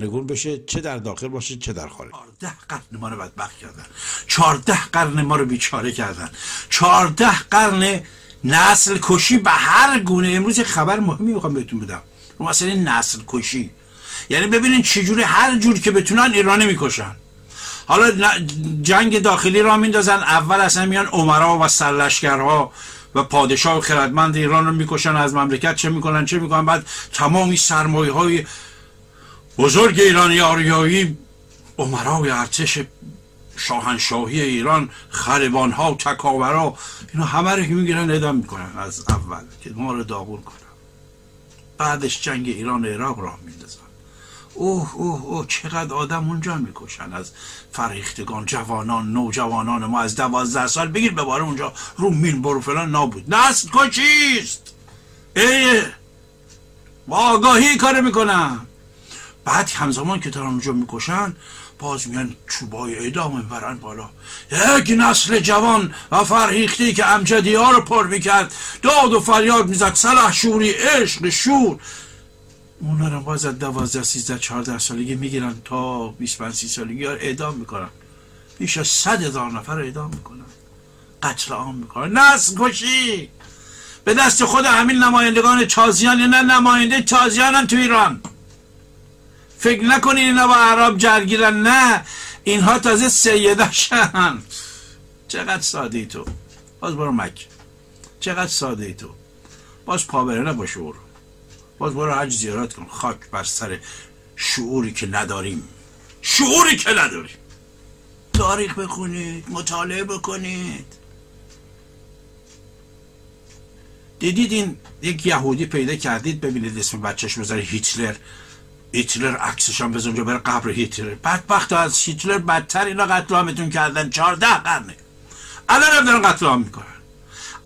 سرنگون بشه چه در داخل باشه چه در خارج. چهارده قرن ما رو بدبخت کردن. چهارده قرن ما رو بیچاره کردن. چهارده قرن نسل کشی به هر گونه. امروز خبر مهمی می‌خوام بهتون بدم. رو مسئله نسل کشی یعنی ببینین چجوری هر جور که بتونن ایرانی می‌کشن. حالا جنگ داخلی را میندازن اول اصلا میان عمرا و سرلشکرها و پادشاه و خردمند ایران رو می‌کشن از مملکت چه می‌کنن چه می‌کنن؟ بعد تمامی سرمایه های بزرگ ایرانی آریایی عمرای ارتش شاهنشاهی ایران خلبان ها تکاورا اینا همه رو می‌گیرن ادام می‌کنن از اول که ما رو داغون کنن. بعدش جنگ ایران عراق راه میندازن. اوه اوه اوه چقدر آدم اونجا می‌کشن. از فرهیختگان جوانان نوجوانان ما از دوازده سال بگیر بباره اونجا رو مین برو فلان نابود. نسل کشیست ای با آگاهی کار می‌کنن بعد همزمان که دارن اونجا می‌کشن باز میان چوبای اعدام می‌برن بالا. یک نسل جوان و فرهیختی که امجدی ها رو پر می‌کرد داد و فریاد می‌زد سلح شوری عشق شور. اونا رو باز از دوازده سیزده چهارده سالگی می‌گیرن تا 25 سی سالگی ها اعدام می‌کنن. بیش از صد هزار نفر اعدام می‌کنن. قتل عام می‌کنن. نسل کشی! به دست خود همین نمایندگان تازیان نه نماینده تازیان تو ایران. فکر نکنین اینا با عرب جرگیرن نه. اینها تازه سیده شن. چقدر ساده ای تو. باز برو مک. چقدر ساده ای تو. باز پاوره نباش شعور. باز برو حج زیارت کن. خاک بر سر شعوری که نداریم. شعوری که نداریم. تاریخ بخونید مطالعه بکنید. دیدید این یک یهودی پیدا کردید؟ ببینید اسم بچهش بذاره هیتلر. هیتلر عکسش هم بزن بره قبر هیتلر. بدبخت از هیتلر بدتر اینا قتل عامتون کردن. چهارده قرنه. الان هم دارن قتل عام می‌کنن.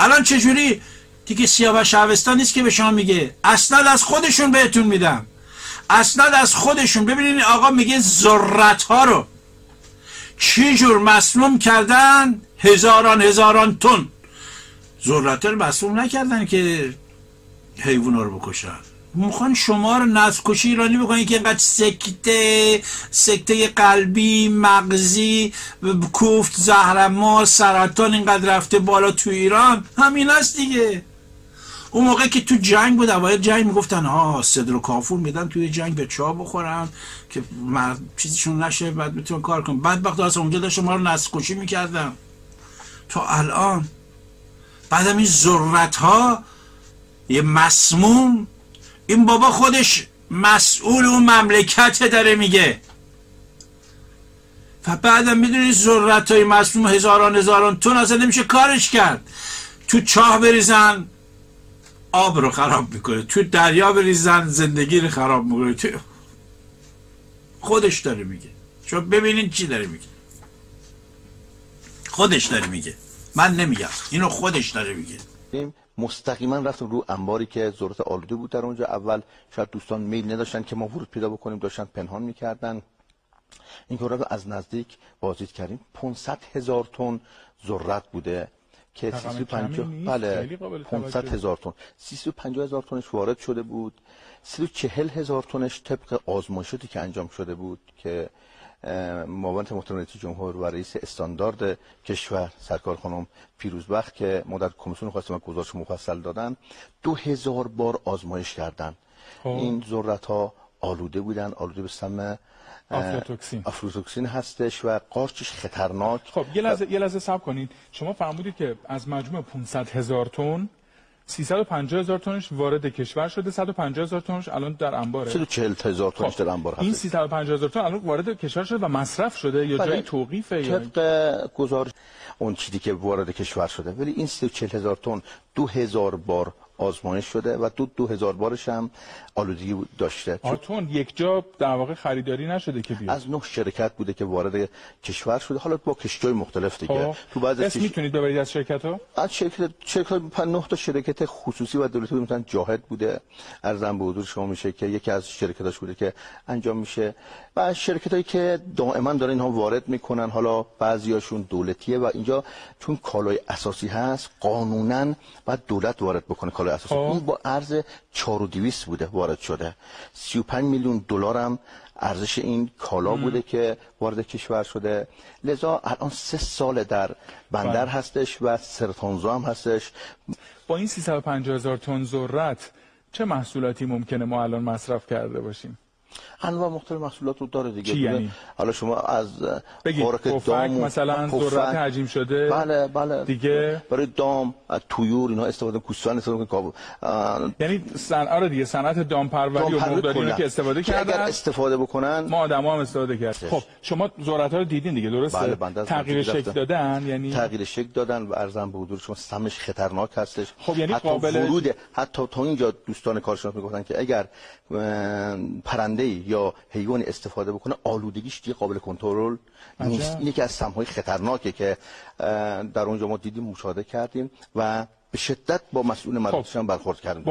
الان چجوری؟ دیگه سیاوش شهوستان نیست که به شما میگه. اسناد از خودشون بهتون میدم. اسناد از خودشون. ببینید آقا میگه ذرت ها رو. چی جور مسموم کردن؟ هزاران هزاران تن. ذرت رو مسموم نکردن که حیوان رو بکشن. می‌خوان شما رو نسل کشی ایرانی بکنید که اینقدر سکته سکته قلبی مغزی کوفت زهرمار سرطان اینقدر رفته بالا تو ایران. همین است دیگه. اون موقع که تو جنگ بود اوایل جنگ می‌گفتن ها صدر و کافور میدن توی جنگ به چا بخورن که چیزشون نشه بعد می‌تونن کار کنن. بعد وقت اصلا اونجا داشت ما رو نسل کشی می‌کردن. تا الان. بعد این ذرت ها یه مسموم این بابا خودش مسئول اون مملکت داره میگه. و بعدم می‌دونی ذرت های مسموم هزاران هزاران تون اصلا نمیشه کارش کرد. تو چاه بریزن آب رو خراب می‌کنه. تو دریا بریزن زندگی رو خراب می‌کنه. تو خودش داره میگه. شما ببینین چی داره میگه. خودش داره میگه. من نمیگم. اینو خودش داره میگه. مستقیما رفتم رو انباری که ذرت آلوده بود در اونجا. اول شاید دوستان میل نداشتن که ما ورود پیدا بکنیم داشتن پنهان می‌کردن. این کار رو از نزدیک بازدید کردیم. 500 هزار تن ذرت بوده. که 350 بله 500 هزار تن. 350 هزار تنش وارد شده بود. 340 هزار تنش طبق آزمایشاتی که انجام شده بود که معاونت محترم رئیس جمهور و رئیس استاندارد کشور سرکار خانم پیروزبخت که مدت کمیسیون خواست من گزارش مفصل دادن دو هزار بار آزمایش کردن. خب. این ذرت ها آلوده بودن آلوده به سم آفلاتوکسین آفلاتوکسین هستش و قارچش خطرناک خب یه لحظه یه لحظه صبر کنید شما فرمودید که از مجموع 500 هزار تن 350 هزار تنش وارد کشور شده 150 هزار تنش الان در انباره. 140 هزار تنش در انبار هست این 350 هزار تن الان وارد کشور شده و مصرف شده یا بله. جای توقیفه طبق گزارش اون چیزی که وارد کشور شده. ولی این 340 هزار تن 2000 بار آزمایش شده و دو دو هزار بارش هم آلودگی داشته. آتون یک جا در واقع خریداری نشده که بیاد. از نه شرکت بوده که وارد کشور شده. حالا با کشتای مختلف دیگه. خب. تو بعض اسم می‌تونید ببرید از شرکت ها از شرکت شرکت نه تا شرکت خصوصی و دولتی مثلا جاهد بوده. ارزم به حضور شما میشه که یکی از شرکتاش بوده که انجام میشه. و شرکت هایی که دائما دارن اینها وارد می‌کنن. حالا بعضیاشون دولتیه و اینجا چون کالای اساسی هست قانونا بعد دولت وارد بکنه. کالای اساسی خب. اون با ارز 4200 بوده وارد شده. 35 میلیون دلار هم ارزش این کالا بوده که وارد کشور شده. لذا الان سه سال در بندر بله. هستش و سرطانزو هم هستش. با این 350 هزار تن ذرت چه محصولاتی ممکنه ما الان مصرف کرده باشیم؟ انواع مختلف محصولات رو داره دیگه. چی یعنی؟ حالا شما از خوراک دام و- مثلا. ذرت حجیم شده؟ بله بله. دیگه؟ برای دام از تویور اینا استفاده کوسان استفاده کن یعنی صنعت آره دیگه صنعت دامپروری و مرغداری اینا که استفاده اگر کردن استفاده بکنن ما آدما هم استفاده کردیم خب شما ذرت ها رو دیدین دیگه درسته؟ بله، بنده تغییر شکل. دادن یعنی؟ تغییر شکل دادن و ارزم به حضور شما سمش خطرناک هستش. خب، یعنی حتی قابل- ورود حتی تا اینجا دوستان کارشناس می‌گفتن که اگر پرنده یا حیوانی استفاده بکنه آلودگیش دیگه قابل کنترل نیست. این یکی از سمهای خطرناکه که در اونجا ما دیدیم مشاهده کردیم و به شدت با مسئول مربوطش هم برخورد کردیم.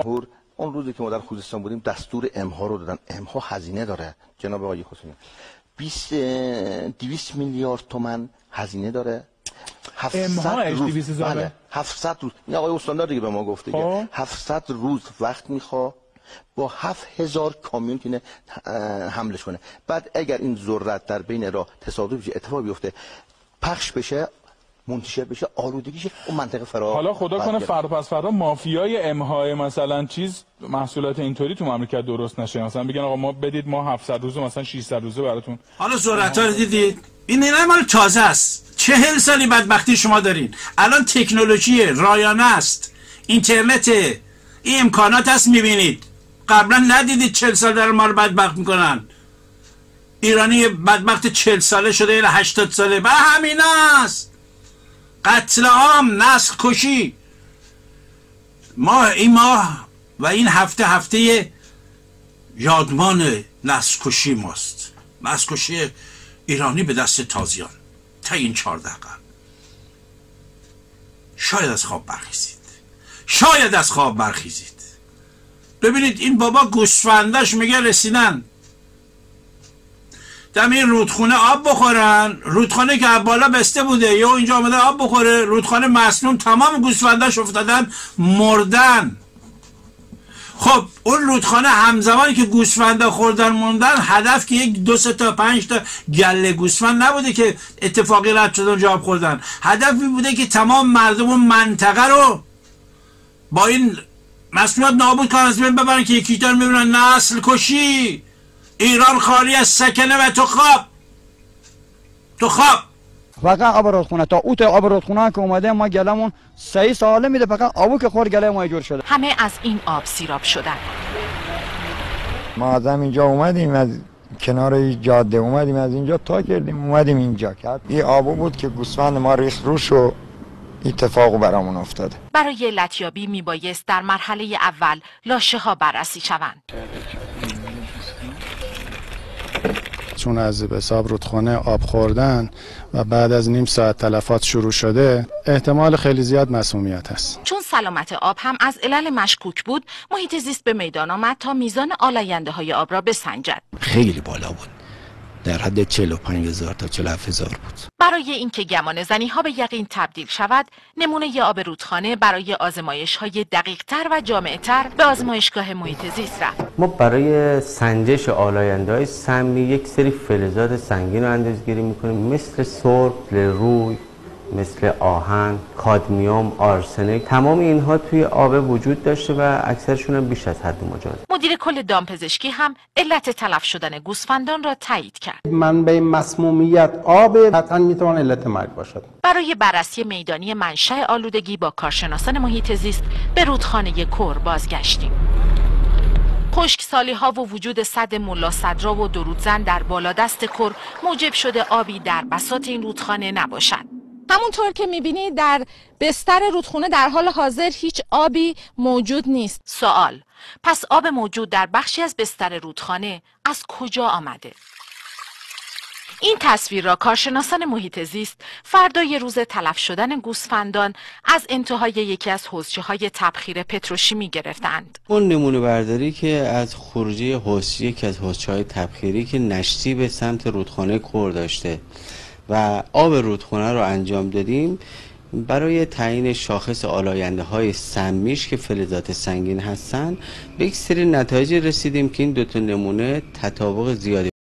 اون روزی که ما در خوزستان بودیم دستور امها رو دادن. امها هزینه داره. جناب آقای حسینی 20 اه، 200 میلیارد تومن هزینه داره. 700 امهاش روز. 200 هزاره؟ بله. 700 روز. این آقای استاندار دیگه به ما گفته خب. که 700 روز وقت می‌خواد. با 7000 کامیون که حملش کنه. بعد اگر این ذرت در بین راه تصادف بشه اتفاق بیفته پخش بشه منتشر بشه آلودگیش اون منطقه فرا حالا خدا کنه. فردا پس فردا مافیای امهای مثلا چیز محصولات اینطوری تو مملکت درست نشه. مثلا بگن آقا ما بدید ما 700 روزه مثلا 600 روزه براتون. حالا ذرت رو دیدید؟ این نه مال تازه است. چهل سالی بدبختی شما دارین. الان تکنولوژی رایانه است. اینترنت این امکانات هست می‌بینید. قبلا ندیدید چهل سال دارن ما رو بدبخت می‌کنن. ایرانی بدبخت چهل ساله شده یا هشتاد ساله. به همین است. قتل عام نسل کشی. ما این ماه و این هفته هفته یادمان نسل کشی ماست. نسل کشی ایرانی به دست تازیان. تا این چهارده قرن. شاید از خواب برخیزید. شاید از خواب برخیزید. ببینید این بابا گوسفندش میگه رسیدن. دم این رودخونه آب بخورن. رودخانه که بالا بسته بوده یا اینجا آمده آب بخوره. رودخانه مسنون تمام گوسفنداش افتادن مردن. خب اون رودخانه همزمانی که گوسفندا خوردن موندن هدف که یک دو تا پنج تا گله گوسفند نبوده که اتفاقی رد شدن جواب خوردن. هدفی بوده که تمام مردم اون منطقه رو با این مسئولیت نابود کنن از بین ببرن که یکی دار می‌بینن نسل کشی. ایران خالی از سکنه و تو خواب. تو خواب. فقط آب رودخونه تا اوت آب رودخونه که اومده ما گلمون سه ساله میده. فقط آبو که خور گله ما جور شده. همه از این آب سیراب شدن. ما از اینجا اومدیم از کنار جاده اومدیم از اینجا تا کردیم اومدیم اینجا. کرد این آبو بود که گوسفند ما ریخ روش و اتفاقو برامون افتاده. برای لطیابی میبایست در مرحله اول لاشه ها بررسی شوند. چون از به حساب رودخانه آب خوردن و بعد از نیم ساعت تلفات شروع شده احتمال خیلی زیاد مسمومیت هست چون سلامت آب هم از علل مشکوک بود محیط زیست به میدان آمد تا میزان آلاینده های آب را بسنجد. خیلی بالا بود. در حد 45 هزار تا 47 هزار بود. برای اینکه گمان زنی ها به یقین تبدیل شود نمونه ی آب رودخانه برای آزمایش های دقیق تر و جامع تر به آزمایشگاه محیط زیست رفت. ما برای سنجش آلاینده های سمی یک سری فلزات سنگین رو اندازه‌گیری می‌کنیم مثل سرب، روی، مثل آهن، کادمیوم، آرسنیک تمام اینها توی آب وجود داشته و اکثرشون هم بیش از حد مجاز. مدیر کل دامپزشکی هم علت تلف شدن گوسفندان را تایید کرد. منبع مسمومیت آب حتما می‌توان علت مرگ باشد. برای بررسی میدانی منشأ آلودگی با کارشناسان محیط زیست به رودخانه کور بازگشتیم. خشکسالی ها و وجود صد ملا صدرا و درودزن در بالادست کر موجب شده آبی در بساط این رودخانه نباشد. همونطور که می‌بینید در بستر رودخونه در حال حاضر هیچ آبی موجود نیست سوال پس آب موجود در بخشی از بستر رودخانه از کجا آمده؟ این تصویر را کارشناسان محیط زیست فردای روز تلف شدن گوسفندان از انتهای یکی از حوزچه های تبخیر پتروشیمی گرفتند. اون نمونه برداری که از خروجی حوزچه یکی از حوزچه های تبخیری که نشتی به سمت رودخانه کور داشته و آب رودخانه رو انجام دادیم برای تعیین شاخص آلاینده های سمیش که فلزات سنگین هستن. به یک سری نتایج رسیدیم که این دوتا نمونه تطابق زیادی